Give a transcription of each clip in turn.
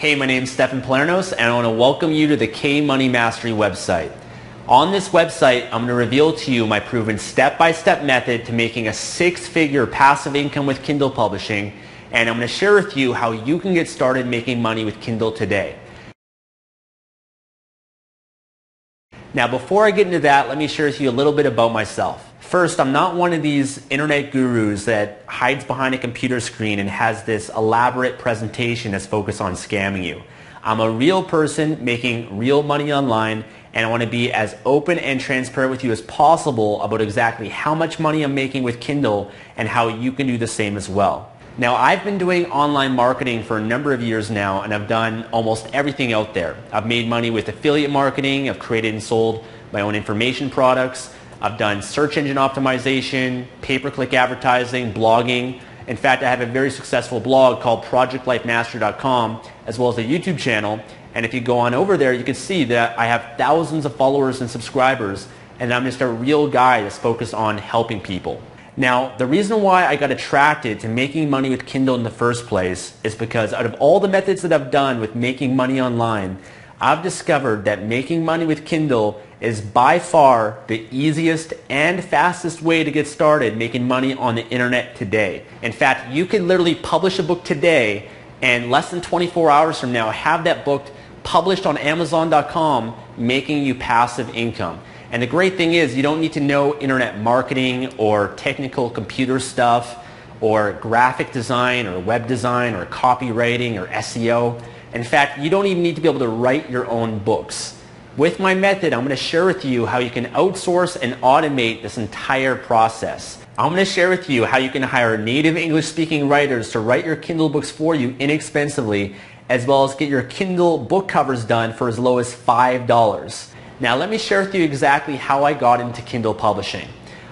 Hey, my name is Stefan Pylarinos and I want to welcome you to the K-Money Mastery website. On this website, I'm going to reveal to you my proven step-by-step method to making a six-figure passive income with Kindle publishing and I'm going to share with you how you can get started making money with Kindle today. Now before I get into that, let me share with you a little bit about myself. First, I'm not one of these internet gurus that hides behind a computer screen and has this elaborate presentation that's focused on scamming you. I'm a real person making real money online and I want to be as open and transparent with you as possible about exactly how much money I'm making with Kindle and how you can do the same as well. Now, I've been doing online marketing for a number of years now, and I've done almost everything out there. I've made money with affiliate marketing. I've created and sold my own information products. I've done search engine optimization, pay-per-click advertising, blogging. In fact, I have a very successful blog called projectlifemastery.com as well as a YouTube channel. And if you go on over there, you can see that I have thousands of followers and subscribers, and I'm just a real guy that's focused on helping people. Now, the reason why I got attracted to making money with Kindle in the first place is because out of all the methods that I've done with making money online, I've discovered that making money with Kindle is by far the easiest and fastest way to get started making money on the internet today. In fact, you can literally publish a book today and less than 24 hours from now have that book published on Amazon.com making you passive income. And the great thing is you don't need to know internet marketing or technical computer stuff or graphic design or web design or copywriting or SEO. In fact, you don't even need to be able to write your own books. With my method, I'm going to share with you how you can outsource and automate this entire process. I'm going to share with you how you can hire native English speaking writers to write your Kindle books for you inexpensively, as well as get your Kindle book covers done for as low as $5. Now let me share with you exactly how I got into Kindle publishing.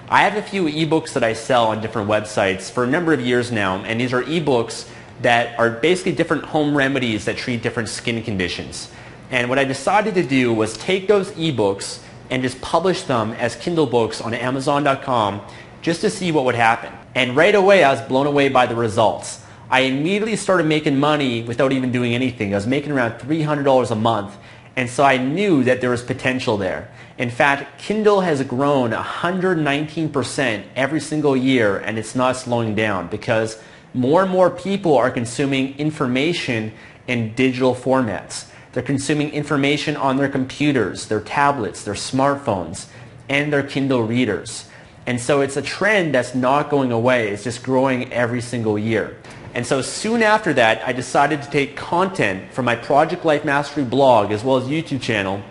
I have a few ebooks that I sell on different websites for a number of years now, and these are ebooks that are basically different home remedies that treat different skin conditions. And what I decided to do was take those ebooks and just publish them as Kindle books on Amazon.com just to see what would happen. And right away I was blown away by the results. I immediately started making money without even doing anything. I was making around $300 a month and so I knew that there was potential there. In fact, Kindle has grown 119% every single year and it's not slowing down because more and more people are consuming information in digital formats. They're consuming information on their computers, their tablets, their smartphones, and their Kindle readers. And so it's a trend that's not going away. It's just growing every single year. And so soon after that, I decided to take content from my Project Life Mastery blog as well as YouTube channel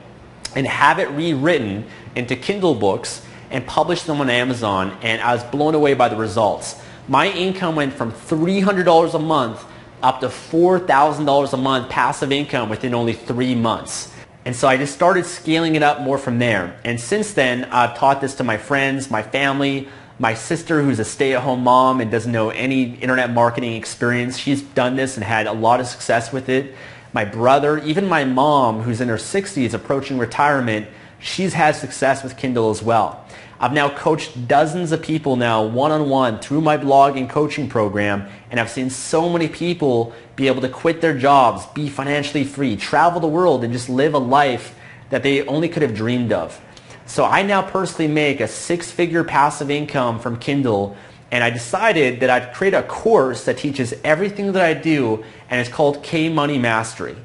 and have it rewritten into Kindle books and publish them on Amazon. And I was blown away by the results. My income went from $300 a month up to $4,000 a month passive income within only three months. And so I just started scaling it up more from there. And since then, I've taught this to my friends, my family, my sister, who's a stay-at-home mom and doesn't know any internet marketing experience, she's done this and had a lot of success with it. My brother, even my mom, who's in her 60s, approaching retirement, she's had success with Kindle as well. I've now coached dozens of people now one-on-one through my blog and coaching program, and I've seen so many people be able to quit their jobs, be financially free, travel the world, and just live a life that they only could have dreamed of. So I now personally make a six-figure passive income from Kindle and I decided that I'd create a course that teaches everything that I do and it's called K-Money Mastery.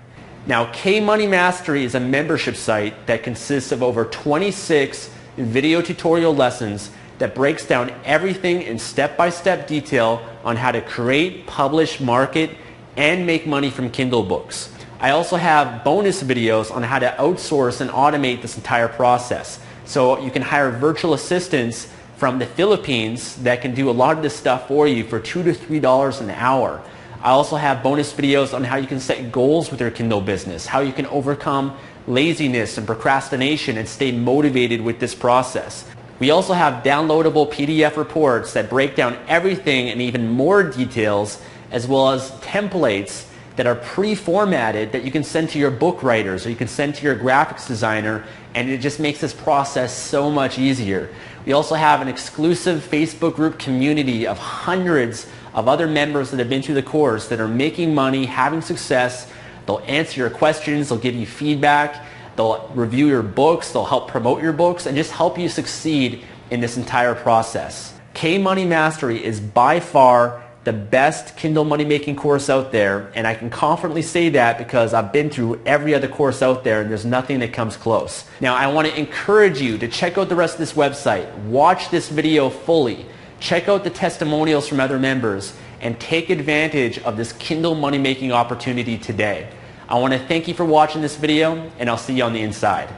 Now K-Money Mastery is a membership site that consists of over 26 video tutorial lessons that breaks down everything in step-by-step detail on how to create, publish, market, and make money from Kindle books. I also have bonus videos on how to outsource and automate this entire process. So you can hire virtual assistants from the Philippines that can do a lot of this stuff for you for two to three dollars an hour. I also have bonus videos on how you can set goals with your Kindle business, how you can overcome laziness and procrastination and stay motivated with this process. We also have downloadable PDF reports that break down everything in even more details as well as templates that are pre-formatted that you can send to your book writers or you can send to your graphics designer and it just makes this process so much easier. We also have an exclusive Facebook group community of hundreds of other members that have been through the course that are making money, having success, They'll answer your questions. They'll give you feedback. They'll review your books. They'll help promote your books and just help you succeed in this entire process. K Money Mastery is by far the best Kindle money making course out there and I can confidently say that because I've been through every other course out there and there's nothing that comes close. Now I want to encourage you to check out the rest of this website, watch this video fully, check out the testimonials from other members and take advantage of this Kindle money making opportunity today. I want to thank you for watching this video and I'll see you on the inside.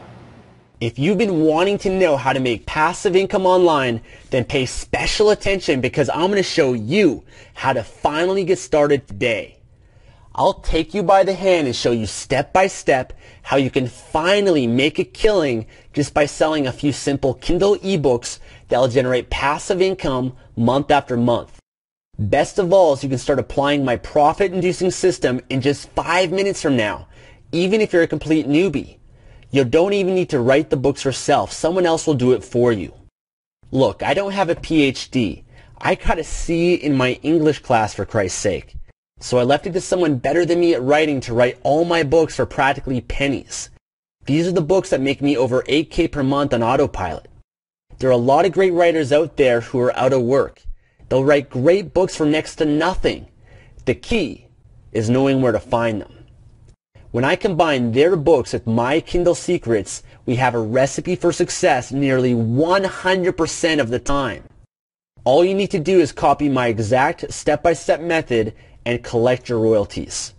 If you've been wanting to know how to make passive income online, then pay special attention because I'm going to show you how to finally get started today. I'll take you by the hand and show you step by step how you can finally make a killing just by selling a few simple Kindle ebooks that will generate passive income month after month. Best of all is you can start applying my profit-inducing system in just five minutes from now, even if you're a complete newbie. You don't even need to write the books yourself. Someone else will do it for you. Look, I don't have a PhD. I got a C in my English class for Christ's sake. So I left it to someone better than me at writing to write all my books for practically pennies. These are the books that make me over 8K per month on autopilot. There are a lot of great writers out there who are out of work. They'll write great books for next to nothing. The key is knowing where to find them. When I combine their books with my Kindle secrets, we have a recipe for success nearly 100% of the time. All you need to do is copy my exact step-by-step method and collect your royalties.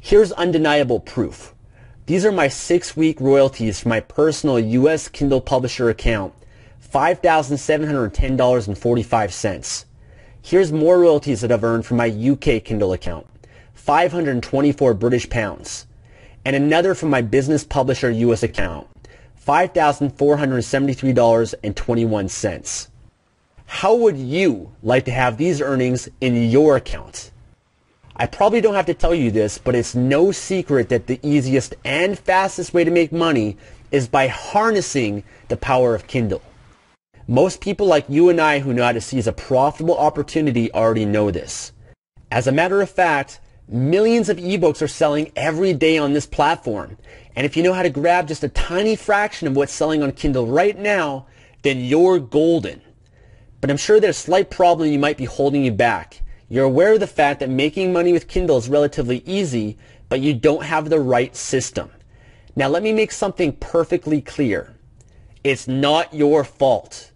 Here's undeniable proof. These are my six-week royalties for my personal U.S. Kindle Publisher account, $5,710.45. Here's more royalties that I've earned from my UK Kindle account, 524 British pounds and another from my business publisher US account, $5,473.21. How would you like to have these earnings in your account? I probably don't have to tell you this, but it's no secret that the easiest and fastest way to make money is by harnessing the power of Kindle. Most people like you and I who know how to seize a profitable opportunity already know this. As a matter of fact, Millions of ebooks are selling every day on this platform. And if you know how to grab just a tiny fraction of what's selling on Kindle right now, then you're golden. But I'm sure there's a slight problem you might be holding you back. You're aware of the fact that making money with Kindle is relatively easy, but you don't have the right system. Now let me make something perfectly clear. It's not your fault.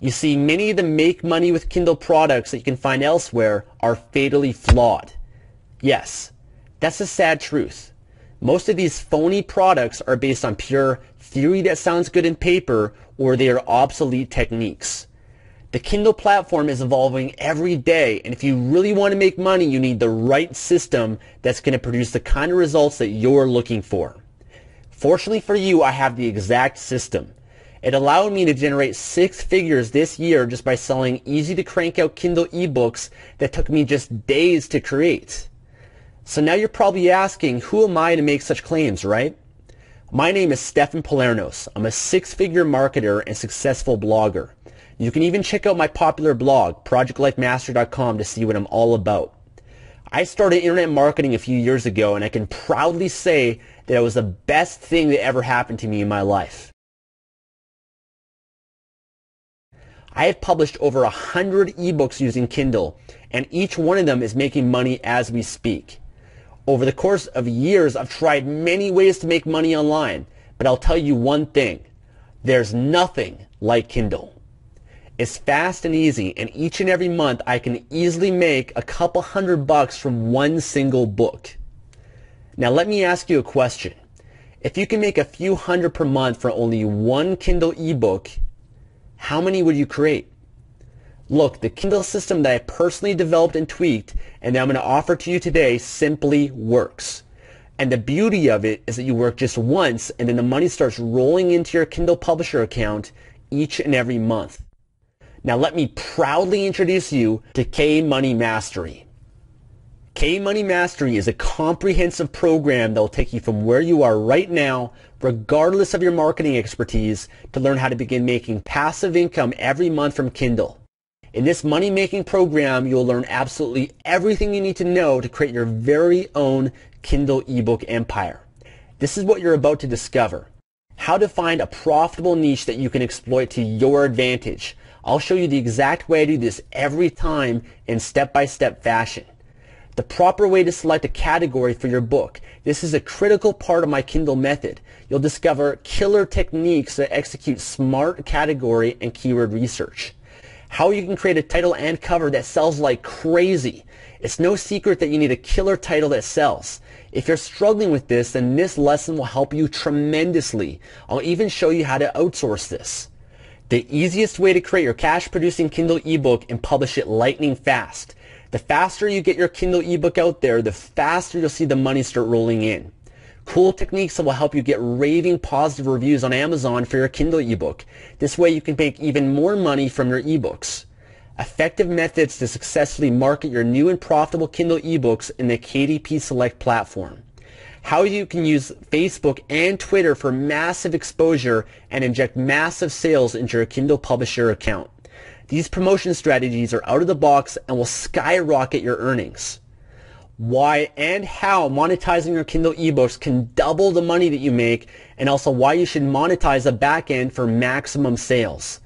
You see, many of the make money with Kindle products that you can find elsewhere are fatally flawed. Yes, that's the sad truth. Most of these phony products are based on pure theory that sounds good in paper or they are obsolete techniques. The Kindle platform is evolving every day and if you really want to make money you need the right system that's going to produce the kind of results that you're looking for. Fortunately for you I have the exact system. It allowed me to generate six figures this year just by selling easy to crank out Kindle ebooks that took me just days to create. So now you're probably asking, who am I to make such claims, right? My name is Stefan Pylarinos. I'm a six-figure marketer and successful blogger. You can even check out my popular blog, projectlifemastery.com, to see what I'm all about. I started internet marketing a few years ago, and I can proudly say that it was the best thing that ever happened to me in my life. I have published over a hundred ebooks using Kindle, and each one of them is making money as we speak. Over the course of years, I've tried many ways to make money online, but I'll tell you one thing. There's nothing like Kindle. It's fast and easy, and each and every month I can easily make a couple hundred bucks from one single book. Now let me ask you a question. If you can make a few hundred per month for only one Kindle ebook, how many would you create? Look, the Kindle system that I personally developed and tweaked and that I'm going to offer to you today simply works. And the beauty of it is that you work just once and then the money starts rolling into your Kindle publisher account each and every month. Now let me proudly introduce you to K-Money Mastery. K-Money Mastery is a comprehensive program that will take you from where you are right now, regardless of your marketing expertise, to learn how to begin making passive income every month from Kindle. In this money-making program, you'll learn absolutely everything you need to know to create your very own Kindle ebook empire. This is what you're about to discover. How to find a profitable niche that you can exploit to your advantage. I'll show you the exact way to do this every time in step-by-step fashion. The proper way to select a category for your book. This is a critical part of my Kindle method. You'll discover killer techniques that execute smart category and keyword research. How you can create a title and cover that sells like crazy. It's no secret that you need a killer title that sells. If you're struggling with this, then this lesson will help you tremendously. I'll even show you how to outsource this. The easiest way to create your cash producing Kindle ebook and publish it lightning fast. The faster you get your Kindle ebook out there, the faster you'll see the money start rolling in. Cool techniques that will help you get raving positive reviews on Amazon for your Kindle ebook. This way you can make even more money from your ebooks. Effective methods to successfully market your new and profitable Kindle ebooks in the KDP Select platform. How you can use Facebook and Twitter for massive exposure and inject massive sales into your Kindle Publisher account. These promotion strategies are out of the box and will skyrocket your earnings. Why and how monetizing your Kindle ebooks can double the money that you make and also why you should monetize the back end for maximum sales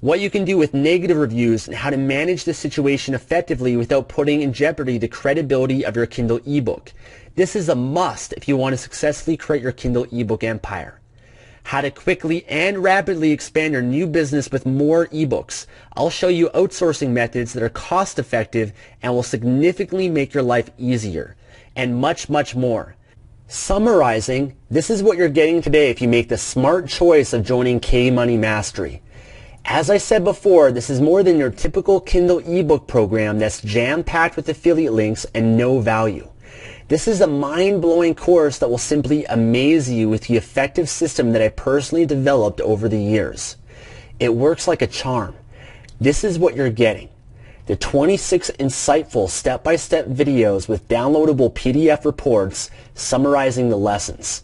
what you can do with negative reviews, and how to manage the situation effectively without putting in jeopardy the credibility of your Kindle ebook. This is a must if you want to successfully create your Kindle ebook empire. How to quickly and rapidly expand your new business with more ebooks. I'll show you outsourcing methods that are cost effective and will significantly make your life easier. And much, much more. Summarizing, this is what you're getting today if you make the smart choice of joining K-Money Mastery. As I said before, this is more than your typical Kindle ebook program that's jam-packed with affiliate links and no value. This is a mind-blowing course that will simply amaze you with the effective system that I personally developed over the years. It works like a charm. This is what you're getting. The 26 insightful step-by-step videos with downloadable PDF reports summarizing the lessons.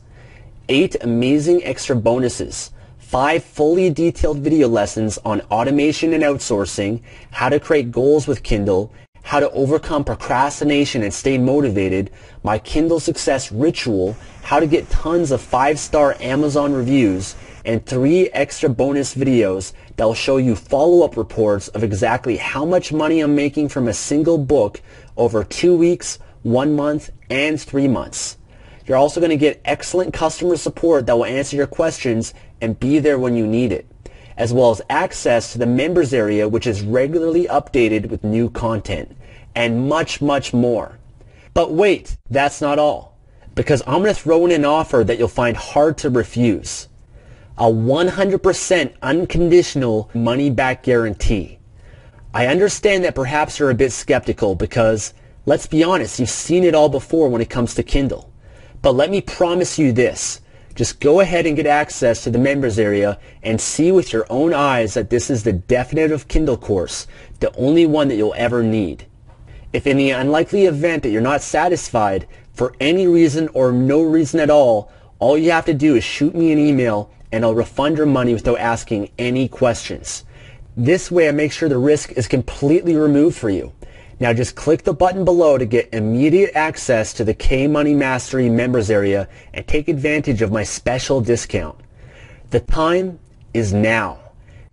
8 amazing extra bonuses five fully detailed video lessons on automation and outsourcing, how to create goals with Kindle, how to overcome procrastination and stay motivated, my Kindle success ritual, how to get tons of five-star Amazon reviews, and three extra bonus videos that will show you follow-up reports of exactly how much money I'm making from a single book over two weeks, one month, and three months. You're also going to get excellent customer support that will answer your questions and be there when you need it, as well as access to the members area which is regularly updated with new content, and much, much more. But wait, that's not all, because I'm going to throw in an offer that you'll find hard to refuse. A 100% unconditional money back guarantee. I understand that perhaps you're a bit skeptical because, let's be honest, you've seen it all before when it comes to Kindle. But let me promise you this. Just go ahead and get access to the members area and see with your own eyes that this is the definitive Kindle course, the only one that you'll ever need. If in the unlikely event that you're not satisfied for any reason or no reason at all, all you have to do is shoot me an email and I'll refund your money without asking any questions. This way I make sure the risk is completely removed for you. Now just click the button below to get immediate access to the K-Money Mastery members area and take advantage of my special discount. The time is now.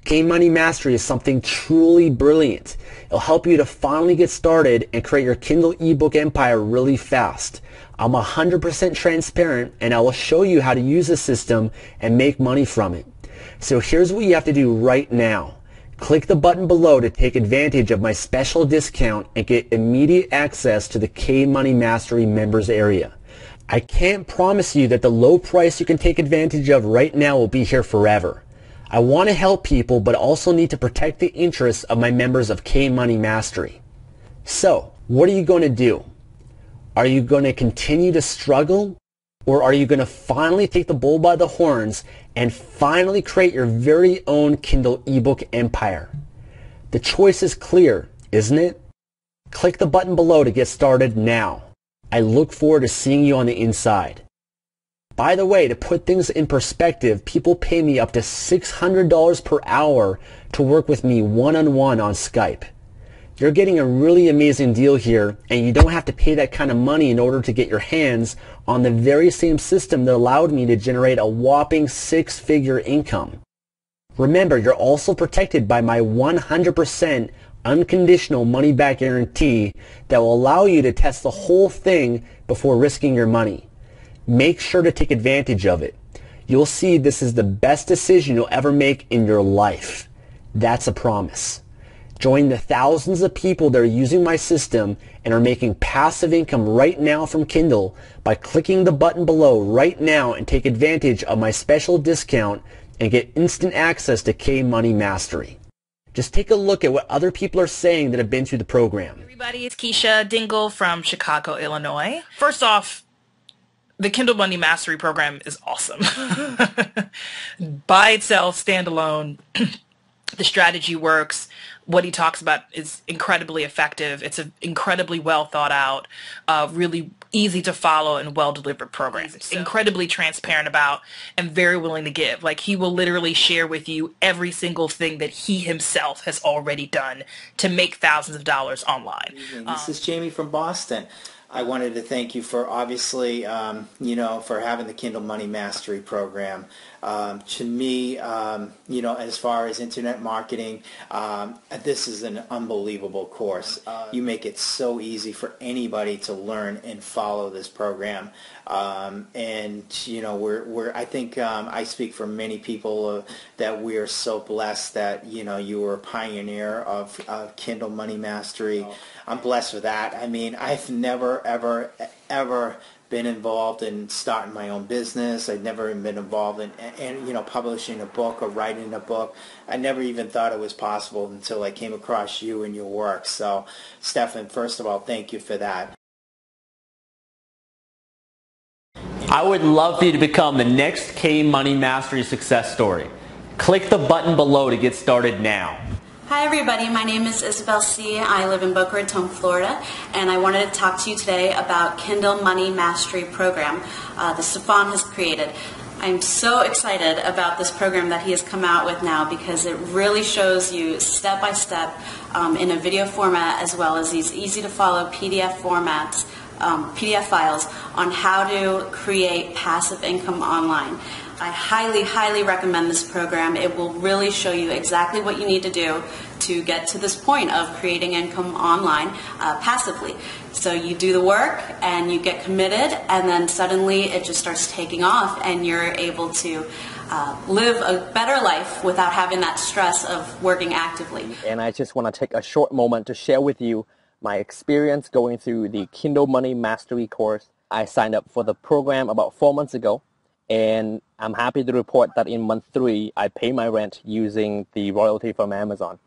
K-Money Mastery is something truly brilliant. It'll help you to finally get started and create your Kindle ebook empire really fast. I'm 100% transparent and I will show you how to use the system and make money from it. So here's what you have to do right now. Click the button below to take advantage of my special discount and get immediate access to the K-Money Mastery members area. I can't promise you that the low price you can take advantage of right now will be here forever. I want to help people but also need to protect the interests of my members of K-Money Mastery. So, what are you going to do? Are you going to continue to struggle or are you going to finally take the bull by the horns and finally create your very own Kindle ebook empire? The choice is clear, isn't it? Click the button below to get started now. I look forward to seeing you on the inside. By the way, to put things in perspective, people pay me up to $600 per hour to work with me one-on-one on Skype. You're getting a really amazing deal here, and you don't have to pay that kind of money in order to get your hands on the very same system that allowed me to generate a whopping six-figure income. Remember, you're also protected by my 100% unconditional money-back guarantee that will allow you to test the whole thing before risking your money. Make sure to take advantage of it. You'll see this is the best decision you'll ever make in your life. That's a promise. Join the thousands of people that are using my system and are making passive income right now from Kindle by clicking the button below right now and take advantage of my special discount and get instant access to K-Money Mastery. Just take a look at what other people are saying that have been through the program. Everybody, it's Keisha Dingle from Chicago, Illinois. First off, the Kindle Money Mastery program is awesome. By itself, standalone, the strategy works what he talks about is incredibly effective. It's an incredibly well thought out, uh, really easy to follow and well delivered program. So. Incredibly transparent about and very willing to give. Like he will literally share with you every single thing that he himself has already done to make thousands of dollars online. This um, is Jamie from Boston. I wanted to thank you for obviously, um, you know, for having the Kindle Money Mastery program. Um, to me, um, you know, as far as internet marketing, um, this is an unbelievable course. Uh, you make it so easy for anybody to learn and follow this program. Um, and you know, we're, we're I think um, I speak for many people uh, that we are so blessed that you know you were a pioneer of, of Kindle Money Mastery. Oh. I'm blessed with that. I mean, I've never, ever, ever been involved in starting my own business. I've never been involved in, in, you know, publishing a book or writing a book. I never even thought it was possible until I came across you and your work. So, Stefan, first of all, thank you for that. I would love for you to become the next K Money Mastery success story. Click the button below to get started now. Hi everybody, my name is Isabel C. I live in Boca Raton, Florida, and I wanted to talk to you today about Kindle Money Mastery Program uh, that Stefan has created. I'm so excited about this program that he has come out with now because it really shows you step by step um, in a video format as well as these easy to follow PDF formats, um, PDF files on how to create passive income online. I highly, highly recommend this program. It will really show you exactly what you need to do to get to this point of creating income online uh, passively. So you do the work and you get committed, and then suddenly it just starts taking off, and you're able to uh, live a better life without having that stress of working actively. And I just want to take a short moment to share with you my experience going through the Kindle Money Mastery course. I signed up for the program about four months ago and I'm happy to report that in month three, I pay my rent using the royalty from Amazon.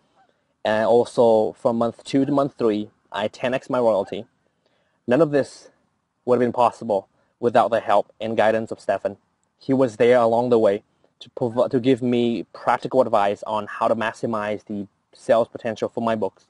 And also from month two to month three, I 10x my royalty. None of this would have been possible without the help and guidance of Stefan. He was there along the way to, prov- to give me practical advice on how to maximize the sales potential for my books.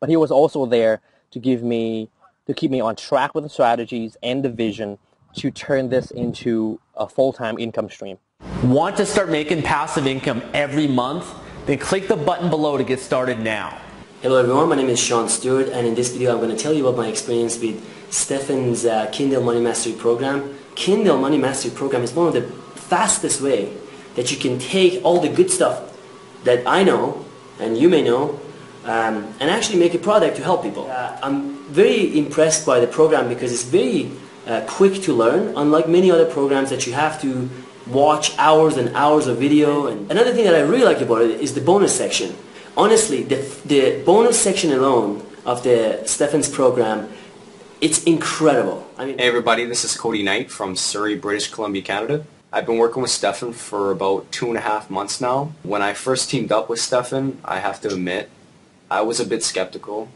But he was also there to give me, to keep me on track with the strategies and the vision to turn this into a full-time income stream. Want to start making passive income every month? Then click the button below to get started now. Hello everyone, my name is Sean Stewart and in this video I'm going to tell you about my experience with Stefan's uh, Kindle Money Mastery program. Kindle Money Mastery program is one of the fastest way that you can take all the good stuff that I know and you may know um, and actually make a product to help people. Uh, I'm very impressed by the program because it's very uh, quick to learn, unlike many other programs that you have to watch hours and hours of video. And another thing that I really like about it is the bonus section. Honestly, the, the bonus section alone of the Stefan's program, it's incredible. I mean, hey everybody, this is Cody Knight from Surrey, British Columbia, Canada. I've been working with Stefan for about two and a half months now. When I first teamed up with Stefan, I have to admit, I was a bit skeptical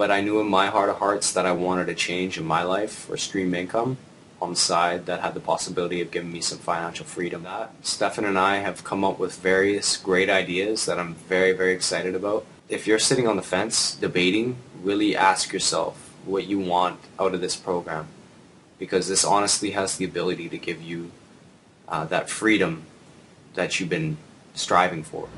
but I knew in my heart of hearts that I wanted a change in my life for stream income on the side that had the possibility of giving me some financial freedom. That Stefan and I have come up with various great ideas that I'm very, very excited about. If you're sitting on the fence debating, really ask yourself what you want out of this program because this honestly has the ability to give you uh, that freedom that you've been striving for.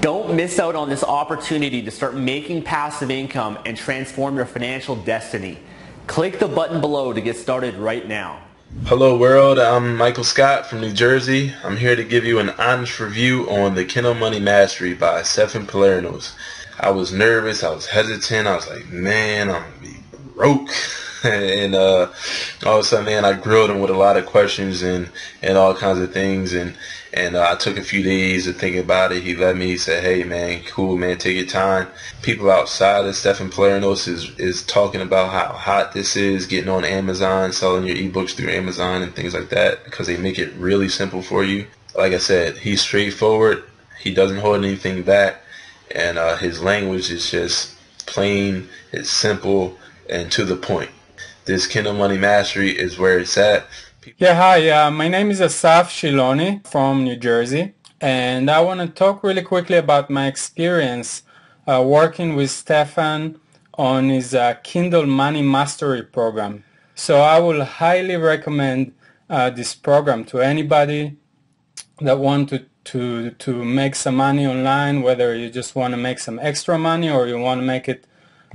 Don't miss out on this opportunity to start making passive income and transform your financial destiny. Click the button below to get started right now. Hello world, I'm Michael Scott from New Jersey. I'm here to give you an honest review on the Kindle Money Mastery by Stefan Pylarinos. I was nervous, I was hesitant, I was like, man, I'm gonna be broke. and uh, all of a sudden, man, I grilled him with a lot of questions and, and all kinds of things. And and uh, I took a few days to think about it. He let me. He said, "Hey, man, cool, man, take your time." People outside of Stefan Pylarinos is is talking about how hot this is, getting on Amazon, selling your ebooks through Amazon and things like that because they make it really simple for you. Like I said, he's straightforward. He doesn't hold anything back, and uh, his language is just plain. It's simple and to the point this Kindle Money Mastery is where it's at. Yeah, hi. Uh, my name is Asaf Shiloni from New Jersey, and I want to talk really quickly about my experience uh, working with Stefan on his uh, Kindle Money Mastery program. So I will highly recommend uh, this program to anybody that want to, to, to make some money online, whether you just want to make some extra money or you want to make it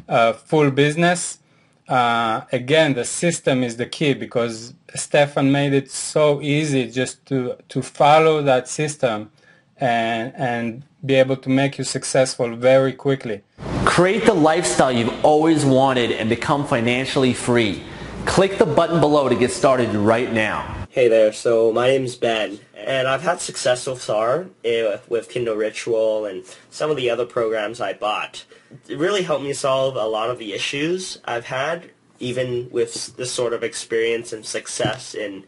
a full business uh, again, the system is the key because Stefan made it so easy just to, to follow that system and, and be able to make you successful very quickly. Create the lifestyle you've always wanted and become financially free. Click the button below to get started right now. Hey there, so my name is Ben, and I've had success so far eh, with Kindle Ritual and some of the other programs I bought. It really helped me solve a lot of the issues I've had, even with this sort of experience and success in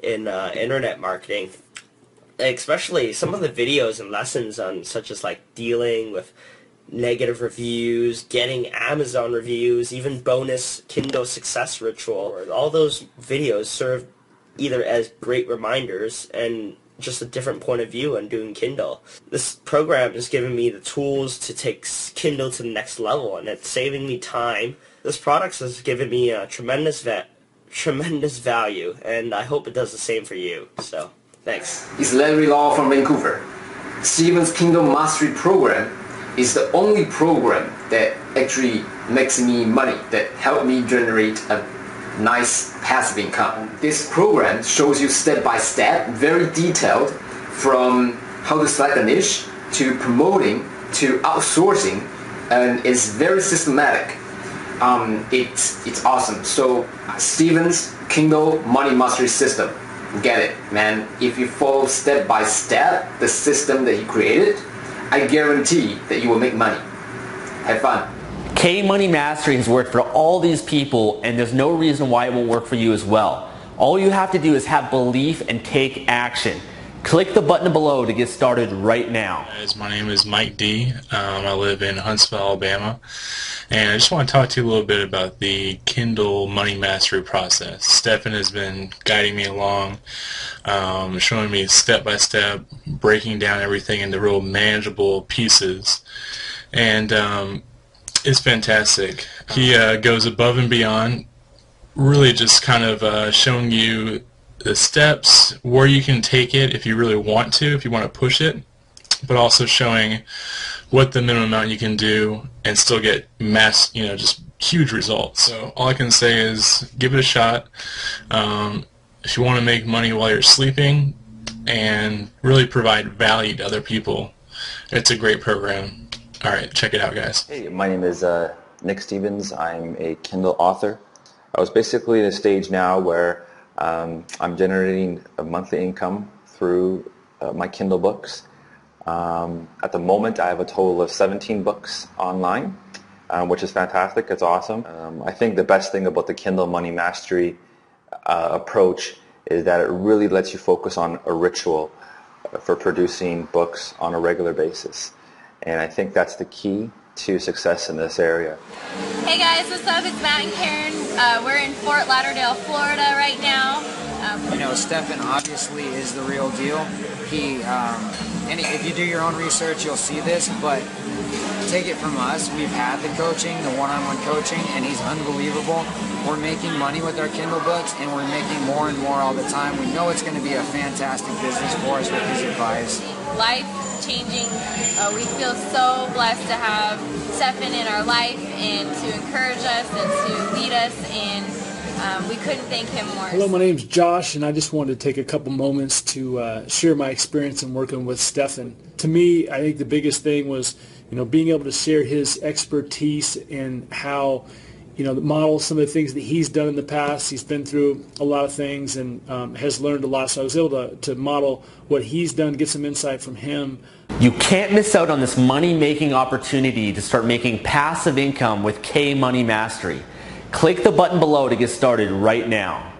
in uh, internet marketing. Especially some of the videos and lessons on such as like dealing with negative reviews, getting Amazon reviews, even bonus Kindle success ritual. All those videos serve either as great reminders and just a different point of view on doing Kindle. This program has given me the tools to take Kindle to the next level and it's saving me time. This product has given me a tremendous va- tremendous value and I hope it does the same for you. So, thanks. It's Larry Law from Vancouver. Stefan's Kindle Mastery Program is the only program that actually makes me money, that helped me generate a nice passive income. This program shows you step by step, very detailed, from how to select a niche to promoting to outsourcing, and it's very systematic. Um, it's it's awesome. So Stefan's Kindle Money Mastery System, get it, man. If you follow step by step the system that he created, I guarantee that you will make money. Have fun. K Money Mastery has worked for all these people and there's no reason why it won't work for you as well. All you have to do is have belief and take action. Click the button below to get started right now. Guys, my name is Mike D. Um, I live in Huntsville, Alabama. And I just want to talk to you a little bit about the Kindle Money Mastery process. Stefan has been guiding me along, um, showing me step by step, breaking down everything into real manageable pieces. And um, is fantastic. He uh, goes above and beyond, really just kind of uh, showing you the steps, where you can take it if you really want to, if you want to push it, but also showing what the minimum amount you can do and still get mass, you know, just huge results. So all I can say is give it a shot. Um, if you want to make money while you're sleeping and really provide value to other people, it's a great program. All right, check it out, guys. Hey, my name is uh, Nick Stevens. I'm a Kindle author. I was basically in a stage now where um, I'm generating a monthly income through uh, my Kindle books. Um, at the moment, I have a total of 17 books online, um, which is fantastic. It's awesome. Um, I think the best thing about the Kindle Money Mastery uh, approach is that it really lets you focus on a ritual for producing books on a regular basis. And I think that's the key to success in this area. Hey guys, what's up? It's Matt and Karen. Uh, we're in Fort Lauderdale, Florida right now. Um, you know, Stefan obviously is the real deal. He, um, and if you do your own research, you'll see this, but take it from us. We've had the coaching, the one-on-one coaching, and he's unbelievable. We're making money with our Kindle books, and we're making more and more all the time. We know it's going to be a fantastic business for us with his advice. Life changing. Uh, we feel so blessed to have Stefan in our life and to encourage us and to lead us and um, we couldn't thank him more. Hello, my name's Josh, and I just wanted to take a couple moments to uh, share my experience in working with Stefan. To me, I think the biggest thing was, you know, being able to share his expertise and how, you know, model some of the things that he's done in the past. He's been through a lot of things and um, has learned a lot. So I was able to, to model what he's done, get some insight from him. You can't miss out on this money-making opportunity to start making passive income with K Money Mastery. Click the button below to get started right now.